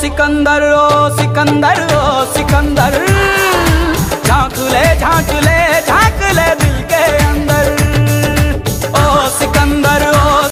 सिकंदर ओ सिकंदर ओ सिकंदर। झाँक ले झाँक ले